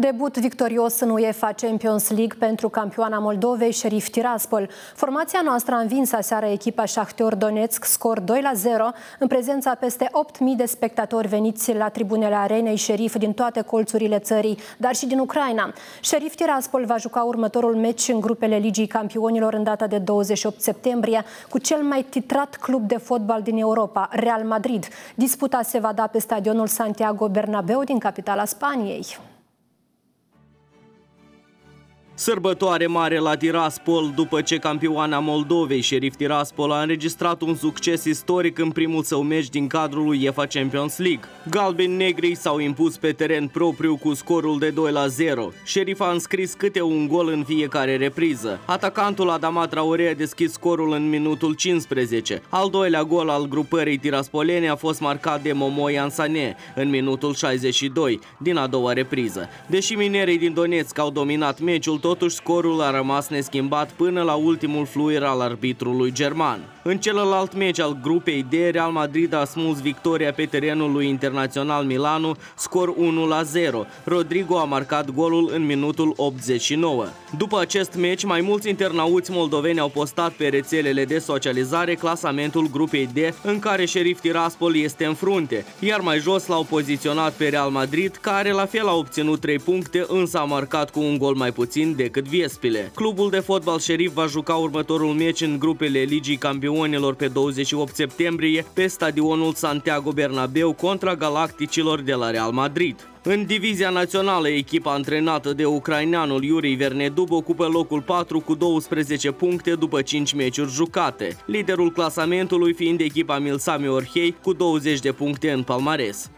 Debut victorios în UEFA Champions League pentru campioana Moldovei, Sheriff Tiraspol. Formația noastră a învins aseară echipa Shahtor Donetsk, scor 2-0, în prezența peste 8.000 de spectatori veniți la tribunele arenei Sheriff din toate colțurile țării, dar și din Ucraina. Sheriff Tiraspol va juca următorul meci în grupele Ligii Campionilor în data de 28 septembrie cu cel mai titrat club de fotbal din Europa, Real Madrid. Disputa se va da pe stadionul Santiago Bernabeu din capitala Spaniei. Sărbătoare mare la Tiraspol după ce campioana Moldovei, Sheriff Tiraspol, a înregistrat un succes istoric în primul său meci din cadrul UEFA Champions League. Galbeni negri s-au impus pe teren propriu cu scorul de 2 la 0. Sheriff a înscris câte un gol în fiecare repriză. Atacantul Adama Traore a deschis scorul în minutul 15. Al doilea gol al grupării tiraspolene a fost marcat de Momo Ansane în minutul 62 din a doua repriză. Deși minerii din Donetsk au dominat meciul, totuși scorul a rămas neschimbat până la ultimul fluier al arbitrului german. În celălalt meci al grupei D, Real Madrid a smuls victoria pe terenul lui Internațional Milano, scor 1-0. Rodrigo a marcat golul în minutul 89. După acest meci, mai mulți internauți moldoveni au postat pe rețelele de socializare clasamentul grupei D, în care Sheriff Tiraspol este în frunte, iar mai jos l-au poziționat pe Real Madrid, care la fel a obținut 3 puncte, însă a marcat cu un gol mai puțin decât Viespile. Clubul de fotbal Sheriff va juca următorul meci în grupele Ligii Campionilor pe 28 septembrie pe stadionul Santiago Bernabeu contra galacticilor de la Real Madrid. În divizia națională, echipa antrenată de ucraineanul Yuri Vernedub ocupă locul 4 cu 12 puncte după 5 meciuri jucate, liderul clasamentului fiind echipa Milsami Orhei cu 20 de puncte în palmares.